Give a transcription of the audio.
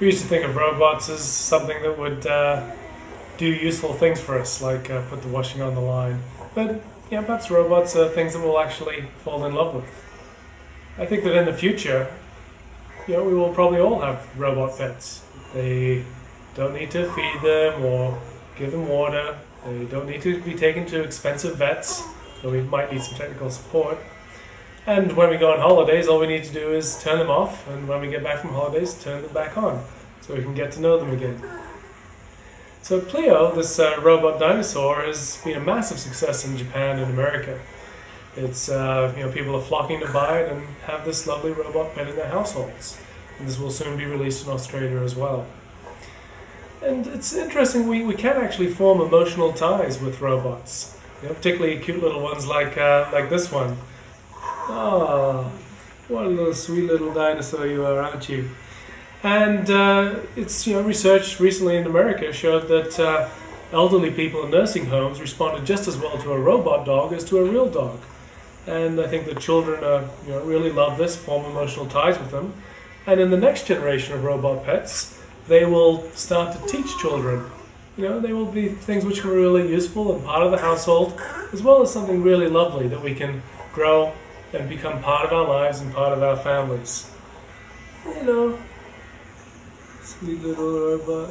we used to think of robots as something that would uh, do useful things for us, like uh, put the washing on the line. But yeah, perhaps robots are things that we'll actually fall in love with. I think that in the future, you know, we will probably all have robot pets. They don't need to feed them or give them water. They don't need to be taken to expensive vets, though we might need some technical support. And when we go on holidays, all we need to do is turn them off, and when we get back from holidays, turn them back on, so we can get to know them again. So Pleo, this uh, robot dinosaur, has been a massive success in Japan and America. It's uh, you know people are flocking to buy it and have this lovely robot pet in their households. And this will soon be released in Australia as well. And it's interesting, we, we can actually form emotional ties with robots, you know, particularly cute little ones like, uh, like this one. Ah, what a little sweet little dinosaur you are, aren't you? And uh, it's you know research recently in America showed that uh, elderly people in nursing homes responded just as well to a robot dog as to a real dog. And I think the children uh, you know really love this, form emotional ties with them. And in the next generation of robot pets, they will start to teach children. You know, they will be things which are really useful and part of the household, as well as something really lovely that we can grow and become part of our lives and part of our families. You know, sweet little robot.